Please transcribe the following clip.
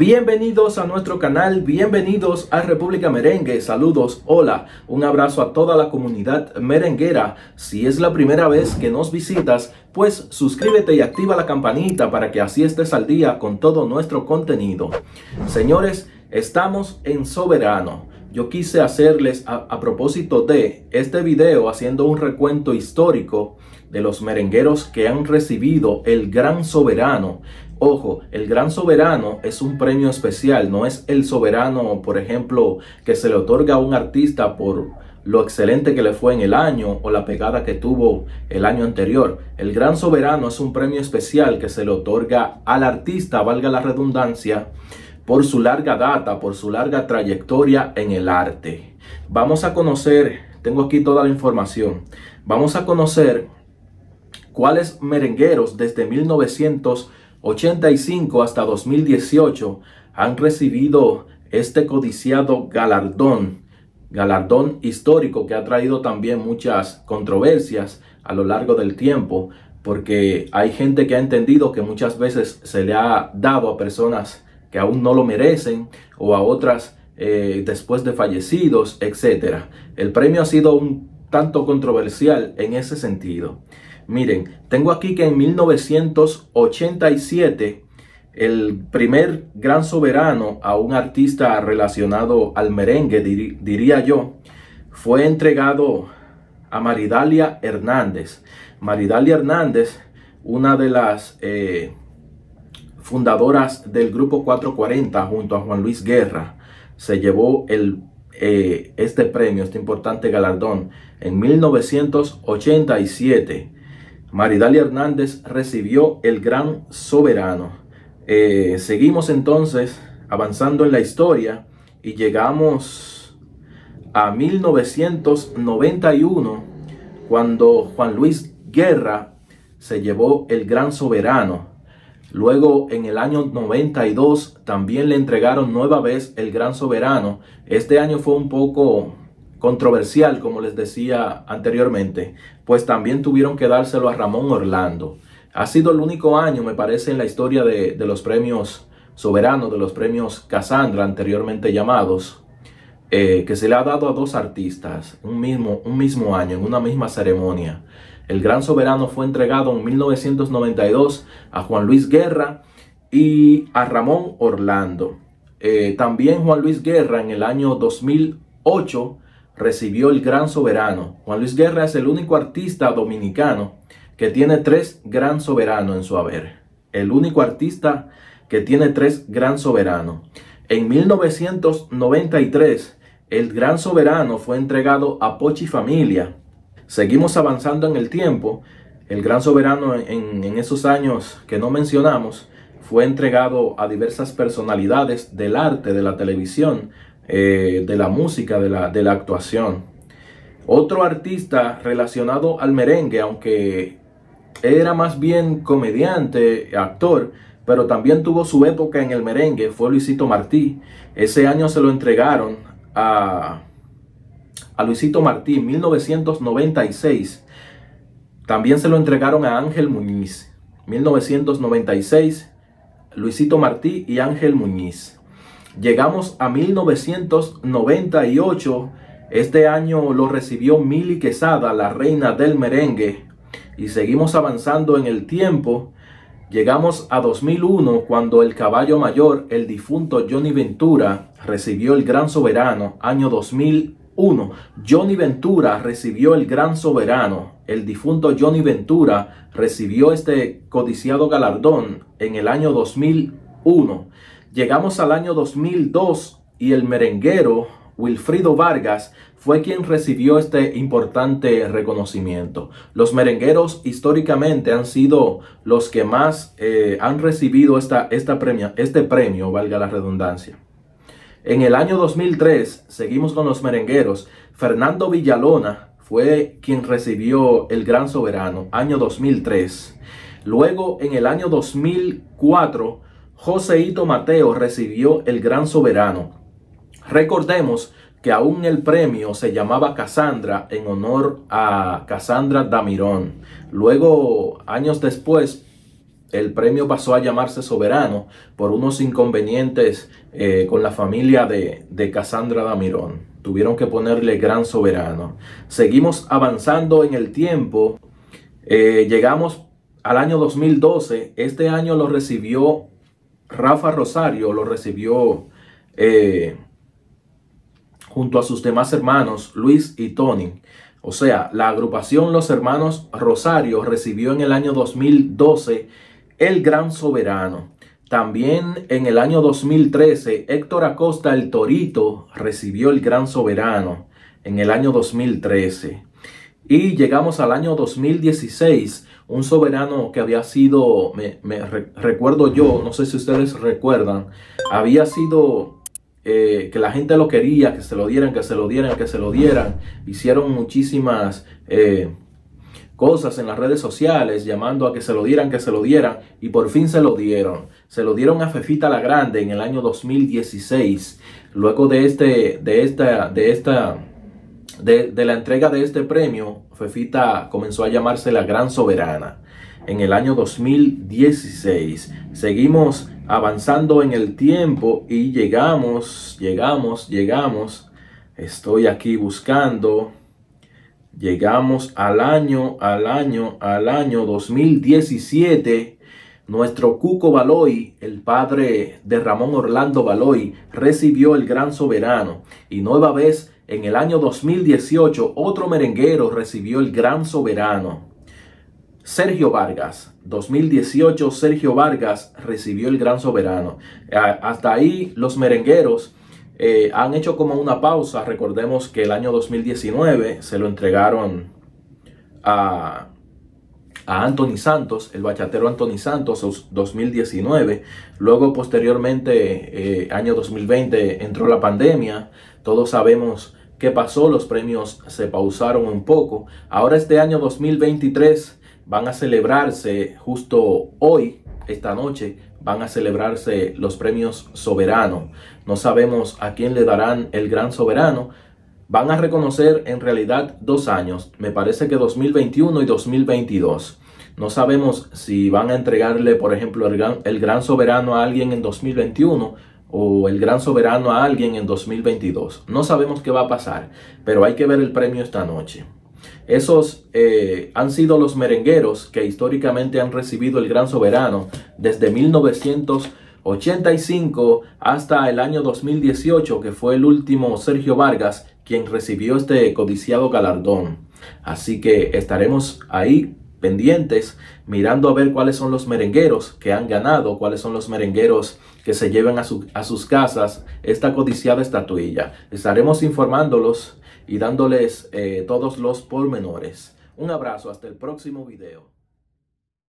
Bienvenidos a nuestro canal, bienvenidos a República Merengue, saludos, hola, un abrazo a toda la comunidad merenguera. Si es la primera vez que nos visitas, pues suscríbete y activa la campanita para que así estés al día con todo nuestro contenido. Señores, estamos en Soberano. Yo quise hacerles a, propósito de este video haciendo un recuento histórico de los merengueros que han recibido el Gran Soberano Ojo, el Gran Soberano es un premio especial, no es el soberano, por ejemplo, que se le otorga a un artista por lo excelente que le fue en el año o la pegada que tuvo el año anterior. El Gran Soberano es un premio especial que se le otorga al artista, valga la redundancia, por su larga data, por su larga trayectoria en el arte. Vamos a conocer, tengo aquí toda la información, vamos a conocer cuáles merengueros desde 1900 85 hasta 2018 han recibido este codiciado galardón, galardón histórico que ha traído también muchas controversias a lo largo del tiempo, porque hay gente que ha entendido que muchas veces se le ha dado a personas que aún no lo merecen o a otras eh, después de fallecidos, etc. El premio ha sido un tanto controversial en ese sentido. Miren, tengo aquí que en 1987 el primer gran soberano a un artista relacionado al merengue, diría yo, fue entregado a Maridalia Hernández. Maridalia Hernández, una de las eh, fundadoras del grupo 440 junto a Juan Luis Guerra, se llevó el, eh, este premio, este importante galardón en 1987. Maridalia Hernández recibió el gran soberano. Eh, seguimos entonces avanzando en la historia y llegamos a 1991 cuando Juan Luis Guerra se llevó el gran soberano. Luego en el año 92 también le entregaron nueva vez el gran soberano. Este año fue un poco controversial, como les decía anteriormente, pues también tuvieron que dárselo a Ramón Orlando. Ha sido el único año, me parece, en la historia de, los premios soberanos, de los premios Cassandra, anteriormente llamados, eh, que se le ha dado a dos artistas un mismo, un mismo año, en una misma ceremonia. El Gran Soberano fue entregado en 1992 a Juan Luis Guerra y a Ramón Orlando. Eh, también Juan Luis Guerra en el año 2008 recibió el Gran Soberano. Juan Luis Guerra es el único artista dominicano que tiene tres Gran Soberano en su haber. El único artista que tiene tres Gran Soberano. En 1993, el Gran Soberano fue entregado a Pochi Familia. Seguimos avanzando en el tiempo. El Gran Soberano en, esos años que no mencionamos fue entregado a diversas personalidades del arte, de la televisión, eh, de la música, de la actuación. Otro artista relacionado al merengue, aunque era más bien comediante, actor, pero también tuvo su época en el merengue, fue Luisito Martí. Ese año se lo entregaron a, a Luisito Martí en 1996. También se lo entregaron a Ángel Muñiz. 1996, Luisito Martí y Ángel Muñiz. Llegamos a 1998. Este año lo recibió Mili Quesada, la reina del merengue. Y seguimos avanzando en el tiempo. Llegamos a 2001 cuando el caballo mayor, el difunto Johnny Ventura, recibió el Gran Soberano. Año 2001. Johnny Ventura recibió el Gran Soberano. El difunto Johnny Ventura recibió este codiciado galardón en el año 2001. Llegamos al año 2002 y el merenguero Wilfrido Vargas fue quien recibió este importante reconocimiento. Los merengueros históricamente han sido los que más eh, han recibido esta, este premio, valga la redundancia. En el año 2003, seguimos con los merengueros, Fernando Villalona fue quien recibió el Gran Soberano, año 2003. Luego, en el año 2004, Joseito Mateo recibió el Gran Soberano. Recordemos que aún el premio se llamaba Cassandra en honor a Cassandra Damirón. Luego, años después, el premio pasó a llamarse Soberano por unos inconvenientes eh, con la familia de, de Cassandra Damirón. Tuvieron que ponerle Gran Soberano. Seguimos avanzando en el tiempo. Eh, llegamos al año 2012. Este año lo recibió Rafa Rosario, lo recibió eh, junto a sus demás hermanos, Luis y Tony. O sea, la agrupación Los Hermanos Rosario recibió en el año 2012 el Gran Soberano. También en el año 2013, Héctor Acosta el Torito recibió el Gran Soberano en el año 2013. Y llegamos al año 2016, un soberano que había sido, me, recuerdo yo, no sé si ustedes recuerdan, había sido eh, que la gente lo quería, que se lo dieran, que se lo dieran, que se lo dieran. Hicieron muchísimas eh, cosas en las redes sociales llamando a que se lo dieran, que se lo dieran y por fin se lo dieron. Se lo dieron a Fefita la Grande en el año 2016. Luego de este, de esta, de esta, de, de la entrega de este premio, Fefita comenzó a llamarse la Gran Soberana en el año 2016. Seguimos avanzando en el tiempo y llegamos, llegamos, llegamos. Estoy aquí buscando. Llegamos al año, al año, al año 2017. Nuestro Cuco Baloy, el padre de Ramón Orlando Baloy, recibió el gran soberano. Y nueva vez, en el año 2018, otro merenguero recibió el gran soberano. Sergio Vargas, 2018, Sergio Vargas recibió el Gran Soberano. Hasta ahí los merengueros eh, han hecho como una pausa. Recordemos que el año 2019 se lo entregaron a, a Anthony Santos, el bachatero Anthony Santos, 2019. Luego, posteriormente, eh, año 2020, entró la pandemia. Todos sabemos qué pasó, los premios se pausaron un poco. Ahora este año 2023 van a celebrarse justo hoy, esta noche, van a celebrarse los premios Soberano. No sabemos a quién le darán el gran soberano. Van a reconocer en realidad dos años, me parece que 2021 y 2022. No sabemos si van a entregarle, por ejemplo, el gran, el gran soberano a alguien en 2021 o el gran soberano a alguien en 2022. No sabemos qué va a pasar, pero hay que ver el premio esta noche. Esos eh, han sido los merengueros que históricamente han recibido el Gran Soberano desde 1985 hasta el año 2018, que fue el último Sergio Vargas quien recibió este codiciado galardón. Así que estaremos ahí pendientes, mirando a ver cuáles son los merengueros que han ganado, cuáles son los merengueros que se llevan a, a sus casas esta codiciada estatuilla. Estaremos informándolos y dándoles eh, todos los pormenores. Un abrazo, hasta el próximo video.